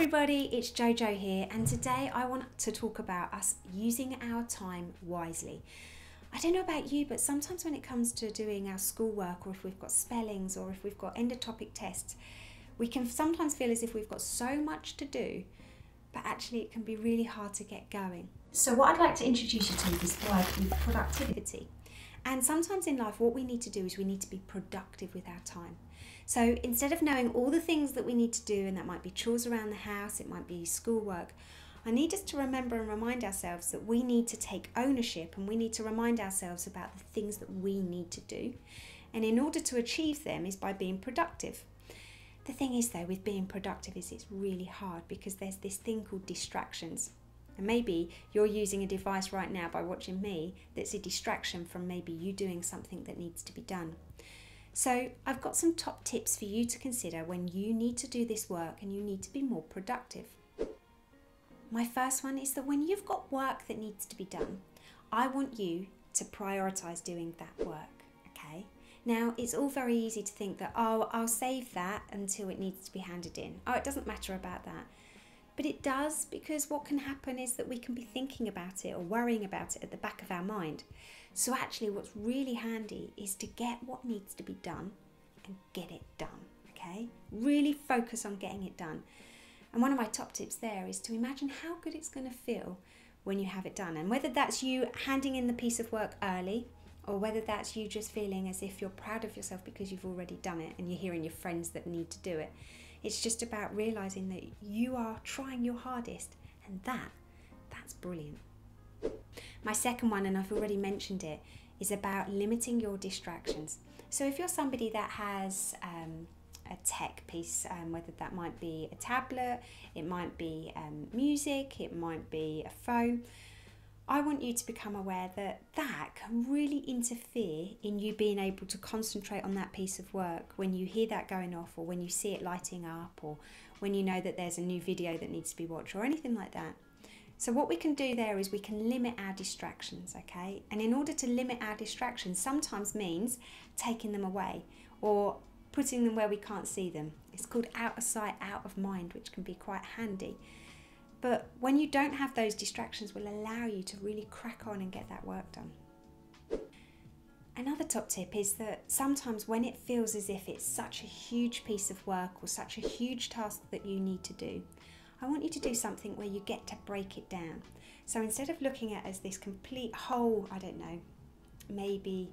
everybody, it's Jojo here, and today I want to talk about us using our time wisely. I don't know about you, but sometimes when it comes to doing our schoolwork, or if we've got spellings, or if we've got end of topic tests, we can sometimes feel as if we've got so much to do, but actually it can be really hard to get going. So, what I'd like to introduce you to is the word productivity. And sometimes in life, what we need to do is we need to be productive with our time. So instead of knowing all the things that we need to do, and that might be chores around the house, it might be schoolwork, I need us to remember and remind ourselves that we need to take ownership and we need to remind ourselves about the things that we need to do. And in order to achieve them is by being productive. The thing is though with being productive is it's really hard because there's this thing called distractions. And maybe you're using a device right now by watching me that's a distraction from maybe you doing something that needs to be done. So, I've got some top tips for you to consider when you need to do this work and you need to be more productive. My first one is that when you've got work that needs to be done, I want you to prioritize doing that work, okay? Now, it's all very easy to think that, oh, I'll save that until it needs to be handed in. Oh, it doesn't matter about that. But it does because what can happen is that we can be thinking about it or worrying about it at the back of our mind. So, actually, what's really handy is to get what needs to be done and get it done. Okay? Really focus on getting it done. And one of my top tips there is to imagine how good it's going to feel when you have it done. And whether that's you handing in the piece of work early or whether that's you just feeling as if you're proud of yourself because you've already done it and you're hearing your friends that need to do it. It's just about realizing that you are trying your hardest, and that that's brilliant. My second one, and I've already mentioned it, is about limiting your distractions. So if you're somebody that has um, a tech piece, um, whether that might be a tablet, it might be um, music, it might be a phone, I want you to become aware that that can really interfere in you being able to concentrate on that piece of work when you hear that going off, or when you see it lighting up, or when you know that there's a new video that needs to be watched, or anything like that. So, what we can do there is we can limit our distractions, okay? And in order to limit our distractions, sometimes means taking them away or putting them where we can't see them. It's called out of sight, out of mind, which can be quite handy. But when you don't have those distractions, will allow you to really crack on and get that work done. Another top tip is that sometimes when it feels as if it's such a huge piece of work or such a huge task that you need to do, I want you to do something where you get to break it down. So instead of looking at as this complete whole, I don't know, maybe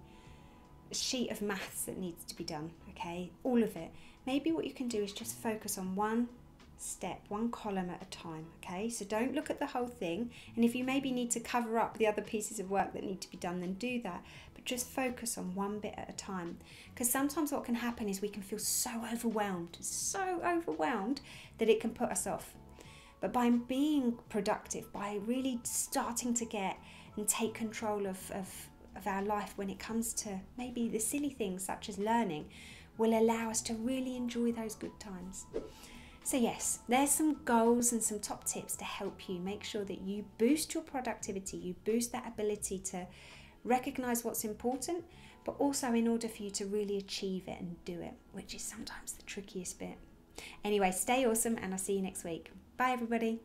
sheet of maths that needs to be done, okay, all of it, maybe what you can do is just focus on one step, one column at a time, okay? So don't look at the whole thing. And if you maybe need to cover up the other pieces of work that need to be done, then do that. But just focus on one bit at a time. Because sometimes what can happen is we can feel so overwhelmed, so overwhelmed that it can put us off. But by being productive, by really starting to get and take control of, of, of our life when it comes to maybe the silly things such as learning, will allow us to really enjoy those good times. So, yes, there's some goals and some top tips to help you make sure that you boost your productivity, you boost that ability to recognize what's important, but also in order for you to really achieve it and do it, which is sometimes the trickiest bit. Anyway, stay awesome and I'll see you next week. Bye, everybody.